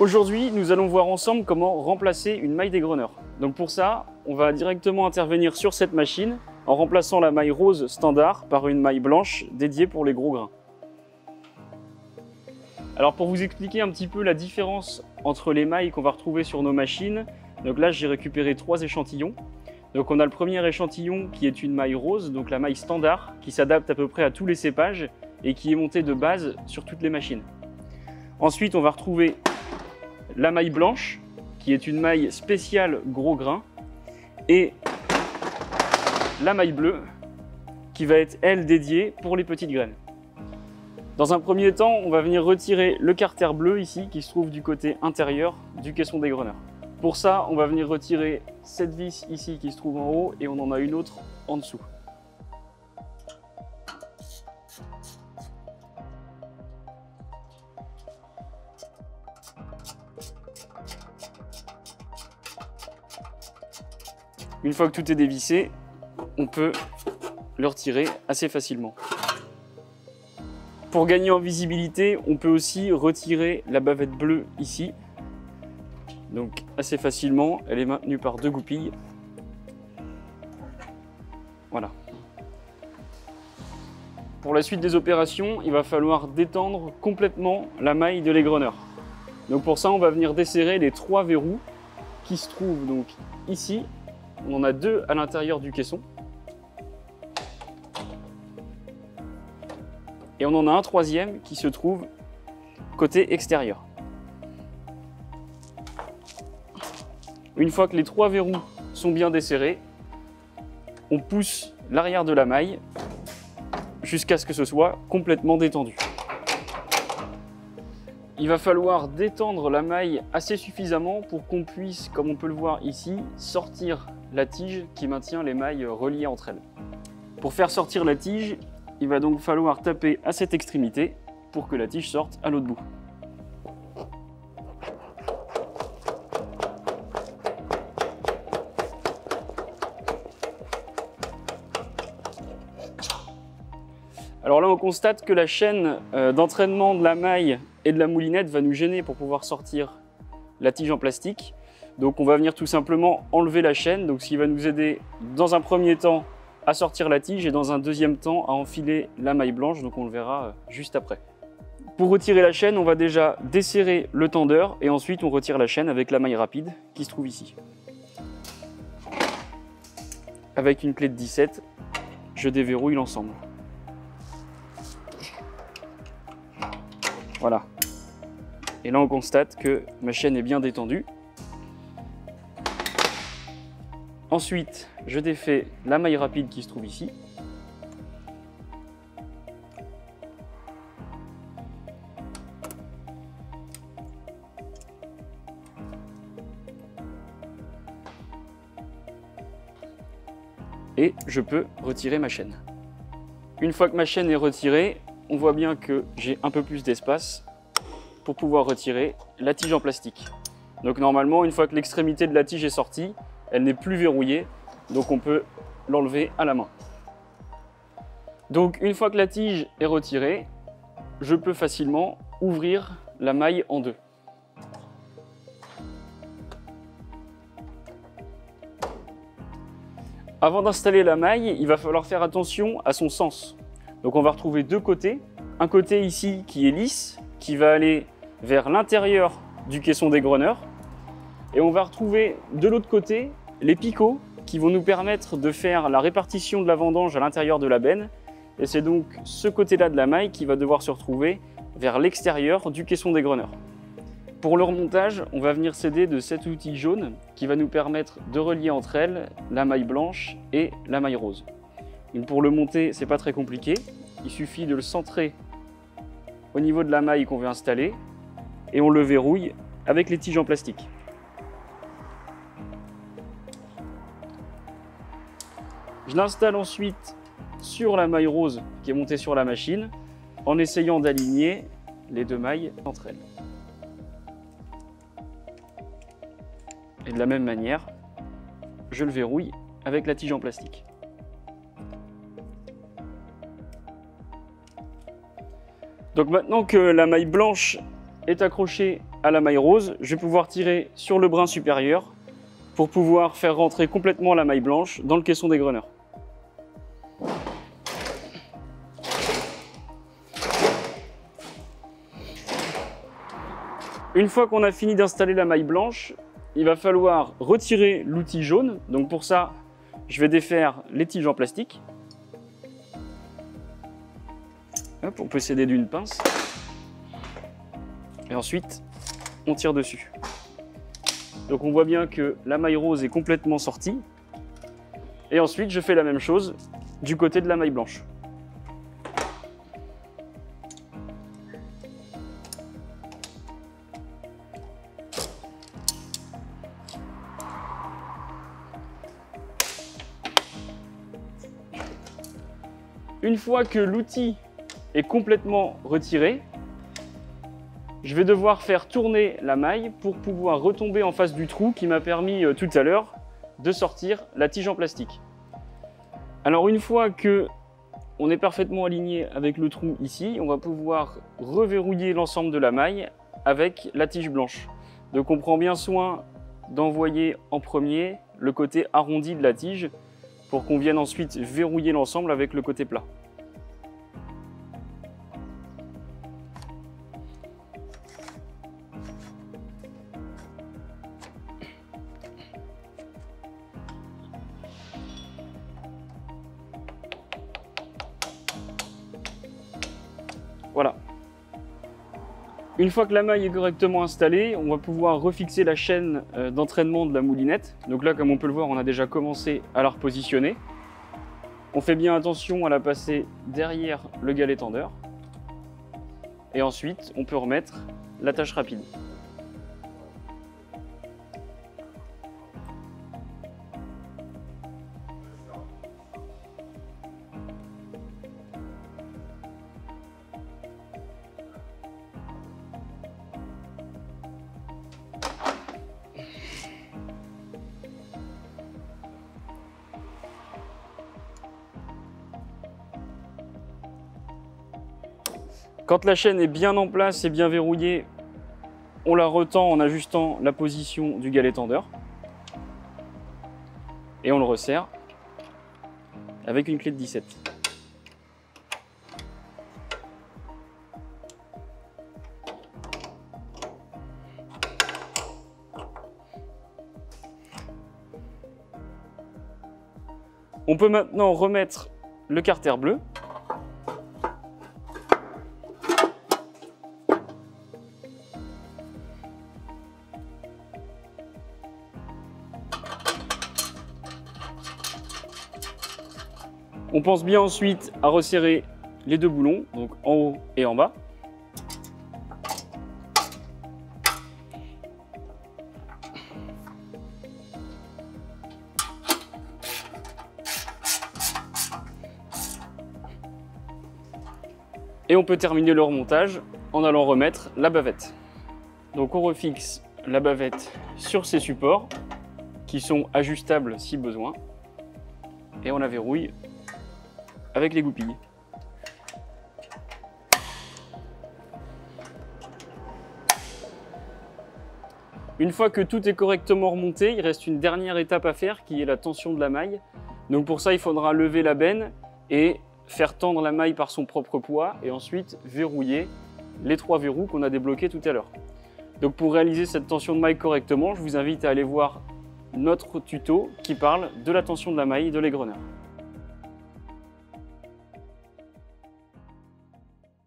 Aujourd'hui, nous allons voir ensemble comment remplacer une maille dégreneur. Donc pour ça, on va directement intervenir sur cette machine en remplaçant la maille rose standard par une maille blanche dédiée pour les gros grains. Alors pour vous expliquer un petit peu la différence entre les mailles qu'on va retrouver sur nos machines, donc là j'ai récupéré trois échantillons. Donc on a le premier échantillon qui est une maille rose, donc la maille standard, qui s'adapte à peu près à tous les cépages et qui est montée de base sur toutes les machines. Ensuite on va retrouver la maille blanche, qui est une maille spéciale gros grain, et la maille bleue, qui va être elle dédiée pour les petites graines. Dans un premier temps, on va venir retirer le carter bleu ici, qui se trouve du côté intérieur du caisson dégreneur. Pour ça, on va venir retirer cette vis ici qui se trouve en haut et on en a une autre en dessous. Une fois que tout est dévissé, on peut le retirer assez facilement. Pour gagner en visibilité, on peut aussi retirer la bavette bleue ici. Donc assez facilement, elle est maintenue par deux goupilles. Voilà. Pour la suite des opérations, il va falloir détendre complètement la maille de l'égreneur. Donc pour ça, on va venir desserrer les trois verrous qui se trouvent donc ici on en a deux à l'intérieur du caisson. Et on en a un troisième qui se trouve côté extérieur. Une fois que les trois verrous sont bien desserrés, on pousse l'arrière de la maille jusqu'à ce que ce soit complètement détendu. Il va falloir détendre la maille assez suffisamment pour qu'on puisse, comme on peut le voir ici, sortir la tige qui maintient les mailles reliées entre elles. Pour faire sortir la tige, il va donc falloir taper à cette extrémité pour que la tige sorte à l'autre bout. Alors là, on constate que la chaîne euh, d'entraînement de la maille et de la moulinette va nous gêner pour pouvoir sortir la tige en plastique. Donc on va venir tout simplement enlever la chaîne, donc ce qui va nous aider dans un premier temps à sortir la tige et dans un deuxième temps à enfiler la maille blanche, donc on le verra euh, juste après. Pour retirer la chaîne, on va déjà desserrer le tendeur et ensuite on retire la chaîne avec la maille rapide qui se trouve ici. Avec une clé de 17, je déverrouille l'ensemble. Voilà. Et là on constate que ma chaîne est bien détendue. Ensuite, je défais la maille rapide qui se trouve ici. Et je peux retirer ma chaîne. Une fois que ma chaîne est retirée, on voit bien que j'ai un peu plus d'espace pour pouvoir retirer la tige en plastique. Donc normalement, une fois que l'extrémité de la tige est sortie, elle n'est plus verrouillée, donc on peut l'enlever à la main. Donc une fois que la tige est retirée, je peux facilement ouvrir la maille en deux. Avant d'installer la maille, il va falloir faire attention à son sens. Donc on va retrouver deux côtés. Un côté ici qui est lisse, qui va aller vers l'intérieur du caisson dégreneur. Et on va retrouver de l'autre côté les picots qui vont nous permettre de faire la répartition de la vendange à l'intérieur de la benne. Et c'est donc ce côté-là de la maille qui va devoir se retrouver vers l'extérieur du caisson dégreneur. Pour le remontage, on va venir s'aider de cet outil jaune qui va nous permettre de relier entre elles la maille blanche et la maille rose. pour le monter, c'est pas très compliqué. Il suffit de le centrer au niveau de la maille qu'on veut installer et on le verrouille avec les tiges en plastique. Je l'installe ensuite sur la maille rose qui est montée sur la machine en essayant d'aligner les deux mailles entre elles. Et de la même manière, je le verrouille avec la tige en plastique. Donc maintenant que la maille blanche est accroché à la maille rose, je vais pouvoir tirer sur le brin supérieur pour pouvoir faire rentrer complètement la maille blanche dans le caisson dégreneur. Une fois qu'on a fini d'installer la maille blanche, il va falloir retirer l'outil jaune. Donc pour ça, je vais défaire les tiges en plastique. On peut s'aider d'une pince. Et ensuite, on tire dessus. Donc on voit bien que la maille rose est complètement sortie. Et ensuite, je fais la même chose du côté de la maille blanche. Une fois que l'outil est complètement retiré, je vais devoir faire tourner la maille pour pouvoir retomber en face du trou qui m'a permis euh, tout à l'heure de sortir la tige en plastique. Alors une fois que on est parfaitement aligné avec le trou ici, on va pouvoir reverrouiller l'ensemble de la maille avec la tige blanche. Donc on prend bien soin d'envoyer en premier le côté arrondi de la tige pour qu'on vienne ensuite verrouiller l'ensemble avec le côté plat. Voilà. Une fois que la maille est correctement installée, on va pouvoir refixer la chaîne euh, d'entraînement de la moulinette. Donc là, comme on peut le voir, on a déjà commencé à la repositionner. On fait bien attention à la passer derrière le galet tendeur. Et ensuite, on peut remettre l'attache rapide. Quand la chaîne est bien en place et bien verrouillée, on la retend en ajustant la position du galet tendeur. Et on le resserre avec une clé de 17. On peut maintenant remettre le carter bleu On pense bien ensuite à resserrer les deux boulons, donc en haut et en bas. Et on peut terminer le remontage en allant remettre la bavette. Donc on refixe la bavette sur ces supports qui sont ajustables si besoin et on la verrouille avec les goupilles. Une fois que tout est correctement remonté, il reste une dernière étape à faire qui est la tension de la maille. Donc pour ça, il faudra lever la benne et faire tendre la maille par son propre poids et ensuite verrouiller les trois verrous qu'on a débloqués tout à l'heure. Donc pour réaliser cette tension de maille correctement, je vous invite à aller voir notre tuto qui parle de la tension de la maille de l'égreneur.